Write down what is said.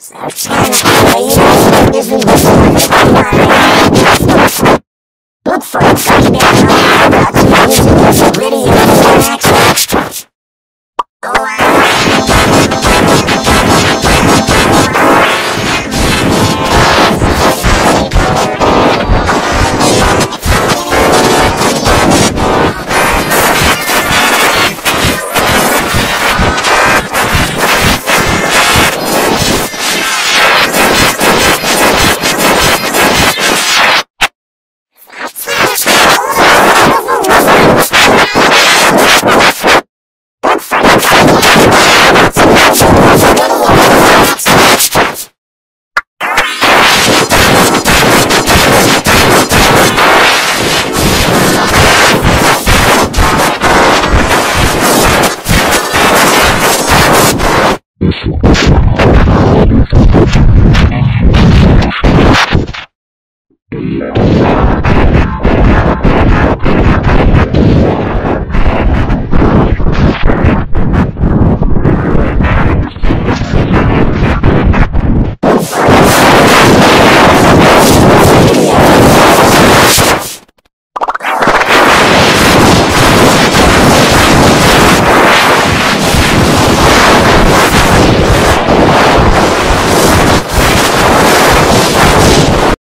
Look for it. Yeah.